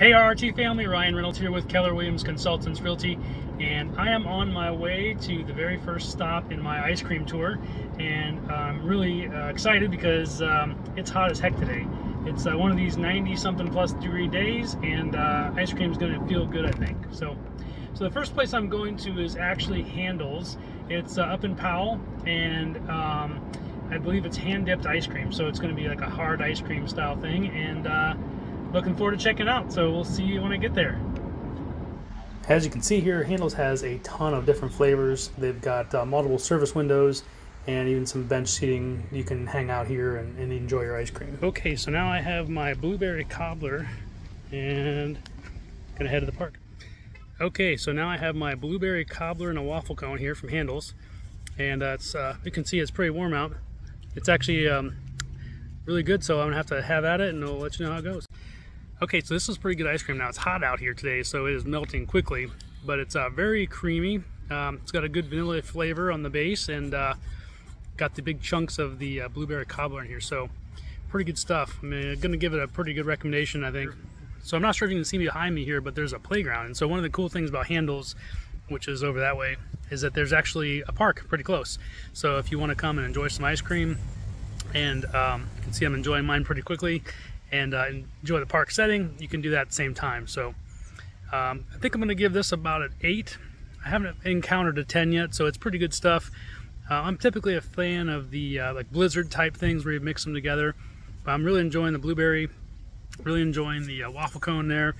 Hey RRT family, Ryan Reynolds here with Keller Williams Consultants Realty and I am on my way to the very first stop in my ice cream tour and I'm really uh, excited because um, it's hot as heck today. It's uh, one of these 90 something plus degree days and uh, ice cream is going to feel good I think. So, so the first place I'm going to is actually Handel's. It's uh, up in Powell and um, I believe it's hand dipped ice cream so it's going to be like a hard ice cream style thing and uh, looking forward to checking out. So we'll see you when I get there. As you can see here, Handel's has a ton of different flavors. They've got uh, multiple service windows and even some bench seating. You can hang out here and, and, enjoy your ice cream. Okay, so now I have my blueberry cobbler and gonna head to the park. Okay, so now I have my blueberry cobbler and a waffle cone here from Handel's. And that's, uh, you can see it's pretty warm out. It's actually um, really good, so I'm gonna have to have at it and I'll let you know how it goes. Okay, so this is pretty good ice cream now. It's hot out here today, so it is melting quickly, but it's uh, very creamy. Um, it's got a good vanilla flavor on the base and uh, got the big chunks of the uh, blueberry cobbler in here, so pretty good stuff. I'm uh, gonna give it a pretty good recommendation, I think. So I'm not sure if you can see behind me here, but there's a playground. And so one of the cool things about Handel's, which is over that way, is that there's actually a park pretty close. So if you wanna come and enjoy some ice cream, and um, you can see I'm enjoying mine pretty quickly, and uh, enjoy the park setting, you can do that at the same time. So um, I think I'm going to give this about an 8. I haven't encountered a 10 yet, so it's pretty good stuff. Uh, I'm typically a fan of the uh, like blizzard type things where you mix them together. But I'm really enjoying the blueberry, really enjoying the uh, waffle cone there,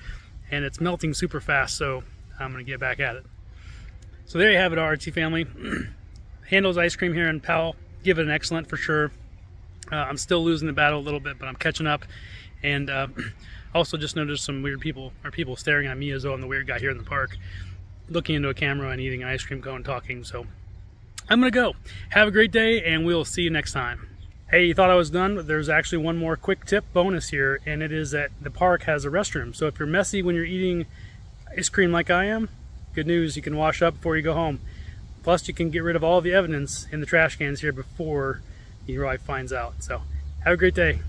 and it's melting super fast, so I'm going to get back at it. So there you have it, RT family. Handel's ice cream here in Powell. Give it an excellent for sure. Uh, I'm still losing the battle a little bit, but I'm catching up. And uh, also just noticed some weird people, or people staring at me as though I'm the weird guy here in the park, looking into a camera and eating ice cream cone talking. So I'm gonna go. Have a great day and we'll see you next time. Hey, you thought I was done? There's actually one more quick tip bonus here, and it is that the park has a restroom. So if you're messy when you're eating ice cream like I am, good news, you can wash up before you go home. Plus, you can get rid of all the evidence in the trash cans here before he probably finds out. So have a great day.